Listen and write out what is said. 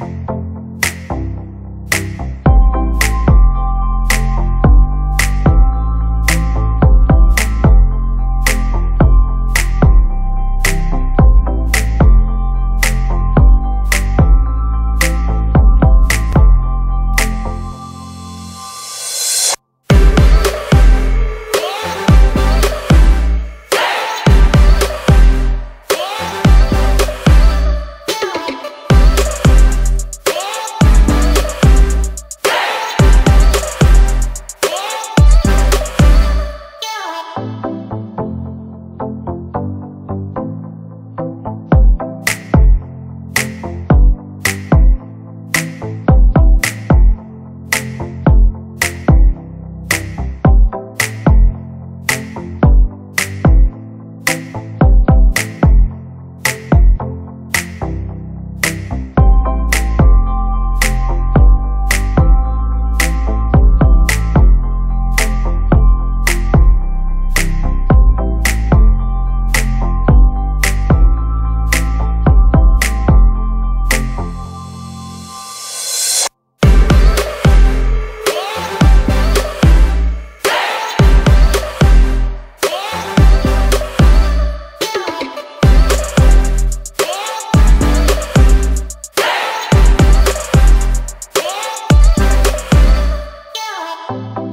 you you